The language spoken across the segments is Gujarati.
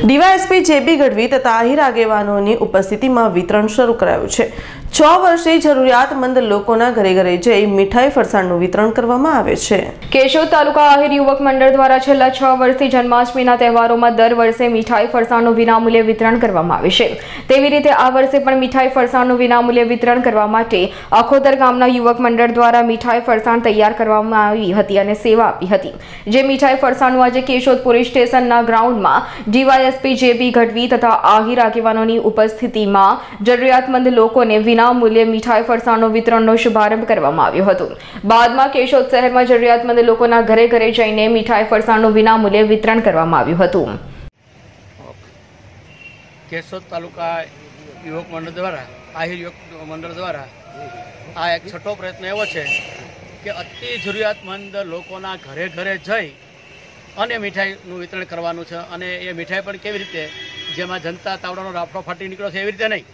ડીવાયએસપી જેબી ગઢવી તથા આહિર આગેવાનોની ઉપસ્થિતિમાં વિતરણ શરૂ કરાયું છે. છ વર્ષે જરૂરિયાતમંદ લોકોના ઘરે ઘરે જઈ મીઠાઈ ફરસાણનું વિતરણ કરવામાં આવે છે. કેશોદ તાલુકા આહિર યુવક મંડળ દ્વારા છેલ્લા છ વર્ષથી જન્માષ્ટમીના તહેવારોમાં દર વર્ષે મીઠાઈ ફરસાણનું વિનામૂલ્યે વિતરણ કરવામાં આવે છે. તેવી રીતે આ વર્ષે પણ મીઠાઈ ફરસાણનું વિનામૂલ્યે વિતરણ કરવા માટે અખોદર ગામના યુવક મંડળ દ્વારા મીઠાઈ ફરસાણ તૈયાર કરવામાં આવી હતી અને સેવા આપી હતી. જે મીઠાઈ ફરસાણનું આજે કેશોદ પોલીસ સ્ટેશનના ગ્રાઉન્ડમાં ડીવાયએસપી જેબી ગઢવી તથા આહિર આગેવાનોની ઉપસ્થિતિમાં જરૂરિયાતમંદ લોકોને વિનામૂલ્યે મીઠાઈ, ફરસાણનો વિતરણનો શુભારંભ કરવામાં આવ્યો હતો. બાદમાં કેશોદ શહેરમાં જરૂરિયાતમંદ લોકોના ઘરે ઘરે જઈને મીઠાઈ, ફરસાણનું વિનામૂલ્યે વિતરણ કરવામાં આવ્યું હતું. કેશોદ તાલુકા યુવક મંડળ દ્વારા, આહિર યુવક મંડળ દ્વારા આ એક છઠ્ઠો પ્રયત્ન એવો છે કે અતિ જરૂરિયાતમંદ લોકોના ઘરે ઘરે જઈ અને મીઠાઈનું વિતરણ કરવાનું છે અને એ મીઠાઈ પણ કેવી રીતે જેમાં જનતા તાવડાનો રાફડો ફાટી નીકળ્યો છે એવી રીતે નહીં.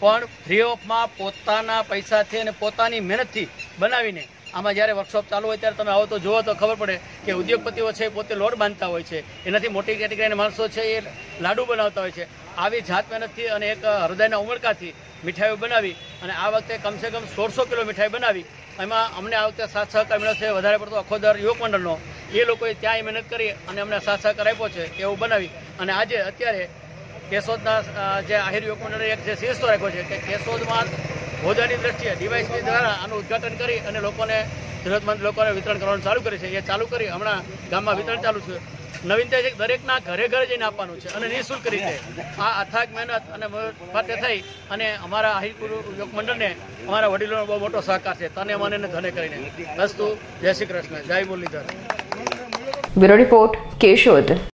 પણ ફ્રી ઓફમાં પોતાના પૈસાથી અને પોતાની મહેનતથી બનાવીને આમાં જ્યારે વર્કશોપ ચાલુ હોય ત્યારે તમે આવો તો જુઓ તો ખબર પડે કે ઉદ્યોગપતિઓ છે પોતે લોડ બાંધતા હોય છે. એનાથી મોટી કેટેગરીના માણસો છે એ લાડુ બનાવતા હોય છે. આવી જાત મહેનતથી અને એક હૃદયના ઉમળકાથી મીઠાઈઓ બનાવી અને આ વખતે કમસે કમ સોળસો કિલો મીઠાઈ બનાવી. એમાં અમને આ વખતે સાથ સહકાર મળ્યો છે, વધારે પડતો અખોદર યુવક મંડળનો. એ લોકોએ ત્યાં મહેનત કરી અને અમને સાથ સહકાર આપ્યો છે એવું બનાવી. અને આજે અત્યારે કેશોદના જે આહિર યુવક મંડળે એક જે શિસ્તો રાખ્યો છે કે કેશોદમાં હોદ્દાની દ્રષ્ટિએ ડીવાયસી દ્વારા આનું ઉદઘાટન કરી અને લોકોને જરૂરતમંદ લોકોને વિતરણ કરવાનું ચાલુ કરે છે. એ ચાલુ કરી હમણાં ગામમાં વિતરણ ચાલુ છે. નવીનતા છે દરેકના ઘરે ઘરે જઈને આપવાનું છે અને નિઃશુલ્ક રીતે. આ અથાગ મહેનત અને માટે થઈ અને અમારા આહિરપુર યોગ મંડળને અમારા વડીલોનો બહુ મોટો સહકાર છે. તને, મને ને ધને કરીને. અસ્તુ જય શ્રી કૃષ્ણ. જય મુરલીધર. Bureau report, Keshod.